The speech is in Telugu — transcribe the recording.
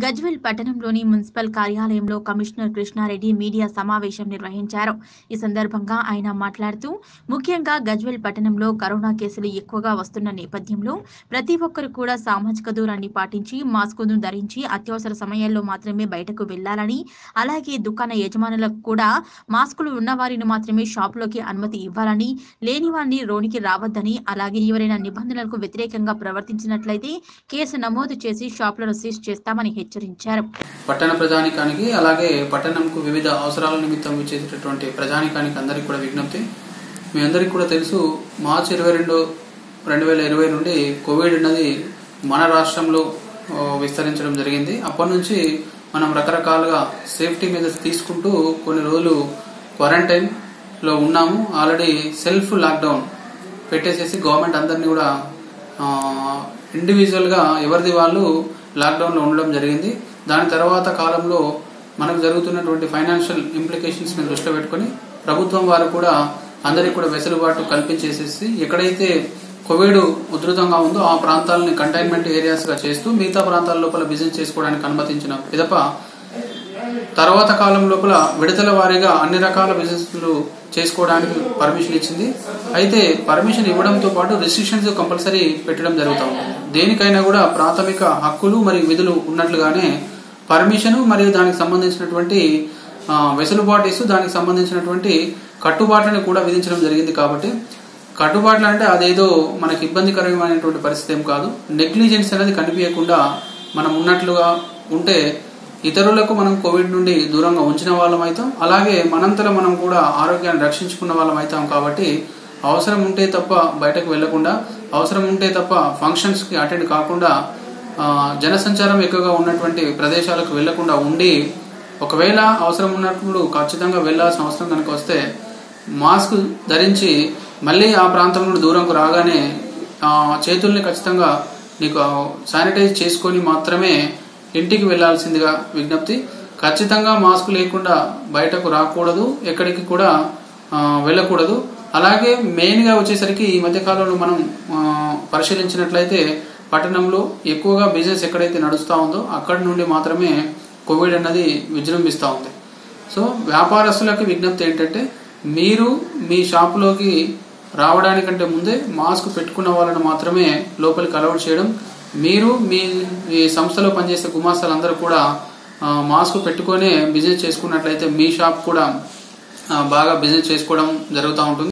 గజ్వెల్ పట్టణంలోని మున్సిపల్ కార్యాలయంలో కమిషనర్ కృష్ణారెడ్డి మీడియా సమావేశం నిర్వహించారు. ఈ సందర్భంగా ఆయన మాట్లాడుతూ ముఖ్యంగా గజ్వెల్ పట్టణంలో కరోనా కేసులు ఎక్కువగా వస్తున్న నేపథ్యంలో ప్రతి ఒక్కరు కూడా సామాజిక దూరాన్ని పాటించి మాస్కును ధరించి అత్యవసర సమయాల్లో మాత్రమే బయటకు వెళ్ళాలని అలాగే దుకాణ యజమానులకు కూడా మాస్కులు ఉన్న వారిని మాత్రమే షాపులోకి అనుమతి ఇవ్వాలని లేని వారిని రోనికి రావద్దని అలాగే ఎవరైనా నిబంధనలకు వ్యతిరేకంగా ప్రవర్తించినట్లయితే కేసు నమోదు చేసి షాపులను సీజ్ చేస్తామని హెచ్చరించారు. పట్టణ ప్రజానికానికి అలాగే పట్టణంకు వివిధ అవసరాల నిమిత్తం ఇచ్చేటటువంటి ప్రజానికానికి అందరికీ కూడా విజ్ఞప్తి. మీ అందరికీ కూడా తెలుసు మార్చి ఇరవై రెండు రెండు వేల ఇరవై నుండి కోవిడ్ అన్నది మన రాష్ట్రంలో విస్తరించడం జరిగింది. అప్పటి నుంచి మనం రకరకాలుగా సేఫ్టీ మెజర్స్ తీసుకుంటూ కొన్ని రోజులు క్వారంటైన్లో ఉన్నాము. ఆల్రెడీ సెల్ఫ్ లాక్డౌన్ పెట్టేసేసి గవర్నమెంట్ అందరినీ కూడా ఇండివిజువల్గా ఎవరిది వాళ్ళు లాక్డౌన్లో ఉండడం జరిగింది. దాని తర్వాత కాలంలో మనకు జరుగుతున్నటువంటి ఫైనాన్షియల్ ఇంప్లికేషన్స్ని దృష్టిలో పెట్టుకొని ప్రభుత్వం వారు కూడా అందరికీ కూడా వెసులుబాటు కల్పించేసేసి ఎక్కడైతే కోవిడ్ ఉధృతంగా ఉందో ఆ ప్రాంతాలని కంటైన్మెంట్ ఏరియాస్గా చేస్తూ మిగతా ప్రాంతాల లోపల బిజినెస్ చేసుకోవడానికి అనుమతించిన పిదప తర్వాత కాలం లోపల విడతల వారీగా అన్ని రకాల బిజినెస్లు చేసుకోవడానికి పర్మిషన్ ఇచ్చింది. అయితే పర్మిషన్ ఇవ్వడంతో పాటు రిస్ట్రిక్షన్స్ కంపల్సరీ పెట్టడం జరుగుతూ ఉంటుంది దేనికైనా కూడా ప్రాథమిక హక్కులు మరియు విధులు ఉన్నట్లుగానే పర్మిషన్ మరియు దానికి సంబంధించినటువంటి వెసులుబాటు ఇస్తూ దానికి సంబంధించినటువంటి కట్టుబాట్లను కూడా విధించడం జరిగింది కాబట్టి కట్టుబాట్లు అంటే అదేదో మనకి ఇబ్బందికరమైనటువంటి పరిస్థితి ఏం కాదు. నెగ్లిజెన్స్ అనేది కనిపించకుండా మనం ఉన్నట్లుగా ఉంటే ఇతరులకు మనం కోవిడ్ నుండి దూరంగా ఉంచిన వాళ్ళం అవుతాం అలాగే మనంతలో మనం కూడా ఆరోగ్యాన్ని రక్షించుకున్న వాళ్ళం అవుతాం కాబట్టి అవసరం ఉంటే తప్ప బయటకు వెళ్ళకుండా అవసరం ఉంటే తప్ప ఫంక్షన్స్కి అటెండ్ కాకుండా జనసంచారం ఎక్కువగా ఉన్నటువంటి ప్రదేశాలకు వెళ్ళకుండా ఉండి ఒకవేళ అవసరం ఉన్నప్పుడు ఖచ్చితంగా వెళ్ళాల్సిన అవసరం కనుక వస్తే మాస్క్ ధరించి మళ్ళీ ఆ ప్రాంతం నుండి దూరంకు రాగానే చేతుల్ని ఖచ్చితంగా నీకు శానిటైజ్ చేసుకొని మాత్రమే ఇంటికి వెళ్ళాల్సిందిగా విజ్ఞప్తి. ఖచ్చితంగా మాస్క్ లేకుండా బయటకు రాకూడదు ఎక్కడికి కూడా వెళ్ళకూడదు. అలాగే మెయిన్గా వచ్చేసరికి ఈ మధ్య కాలంలో మనం పరిశీలించినట్లయితే పట్టణంలో ఎక్కువగా బిజినెస్ ఎక్కడైతే నడుస్తూ ఉందో అక్కడి నుండి మాత్రమే కోవిడ్ అన్నది విజృంభిస్తూ ఉంది. సో వ్యాపారస్తులకు విజ్ఞప్తి ఏంటంటే మీరు మీ షాపులోకి రావడానికంటే ముందే మాస్క్ పెట్టుకున్న వాళ్ళని మాత్రమే లోపలికి అలవాటు చేయడం మీరు మీ ఈ సంస్థలో పనిచేసే గుమాస్తాలందరూ కూడా మాస్క్ పెట్టుకొనే బిజినెస్ చేసుకున్నట్లయితే మీ షాప్ కూడా బాగా బిజినెస్ చేసుకోవడం జరుగుతూ ఉంటుంది.